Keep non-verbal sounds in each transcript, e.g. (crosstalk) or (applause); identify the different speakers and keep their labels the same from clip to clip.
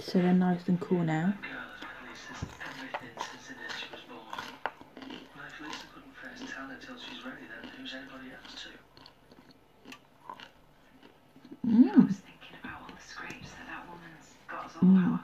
Speaker 1: So they're nice and cool now. Mm.
Speaker 2: Girl has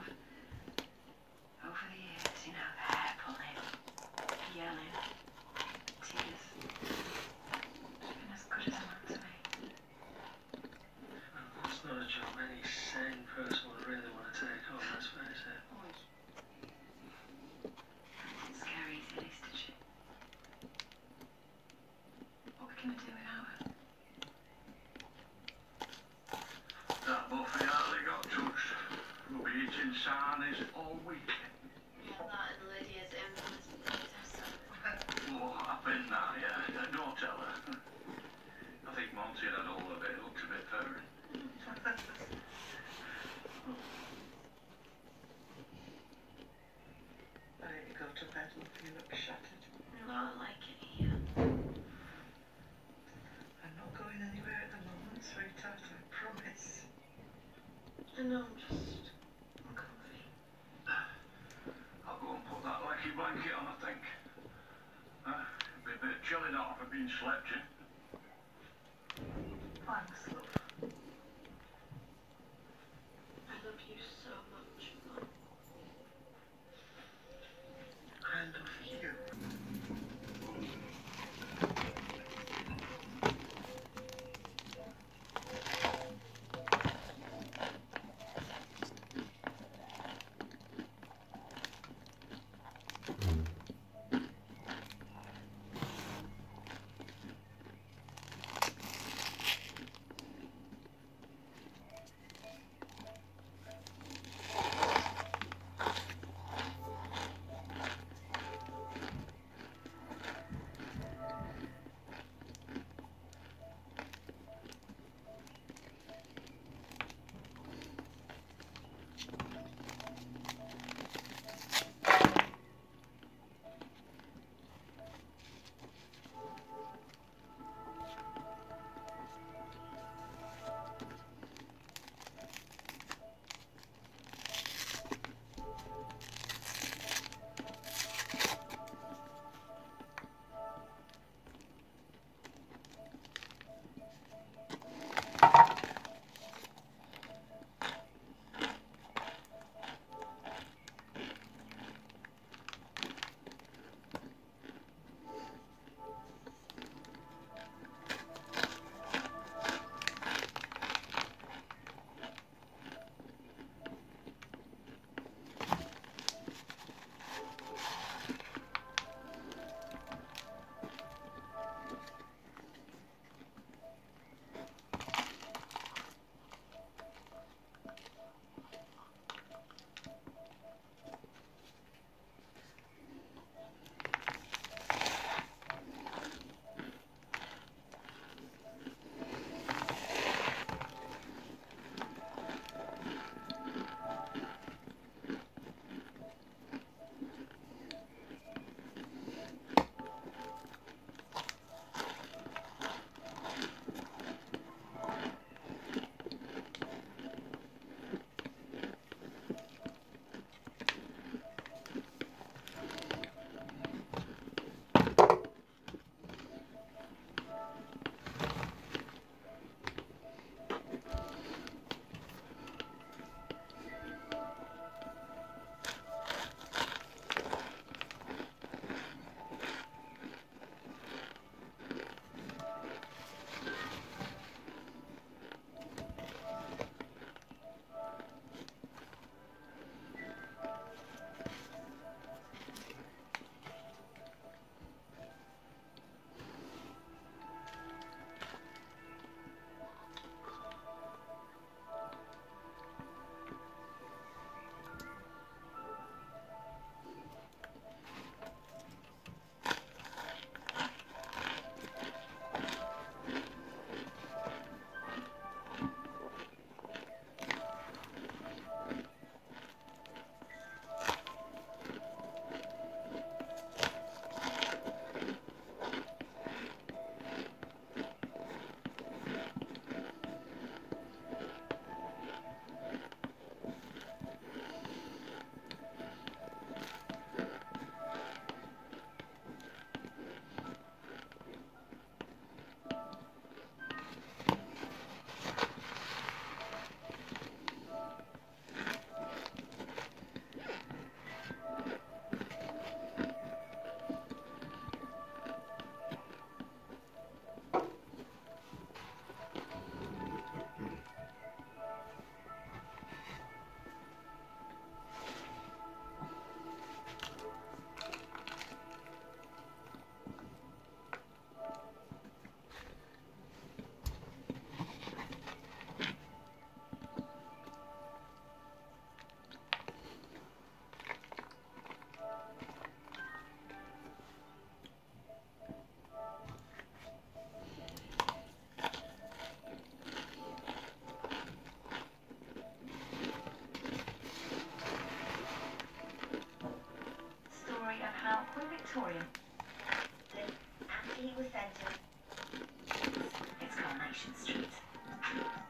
Speaker 2: gonna do without her?
Speaker 3: That Buffy hardly got touched. We'll be eating sarnies all week.
Speaker 4: Yeah, that and Lydia's infamous potato
Speaker 3: Oh, I've yeah. yeah. Don't tell her. I think Monty had all of it. It looked a bit furry.
Speaker 5: Why don't go to bed, look, you look shattered.
Speaker 4: No, I like it
Speaker 5: sweetheart, I promise.
Speaker 4: Know, I'm just uncomfy. (sighs)
Speaker 3: I'll go and put that lucky blanket on, I think. Uh, it'll be a bit chilly not I've been slept in.
Speaker 2: out for Victoria.
Speaker 6: After he was sentenced,
Speaker 2: exclamation Street.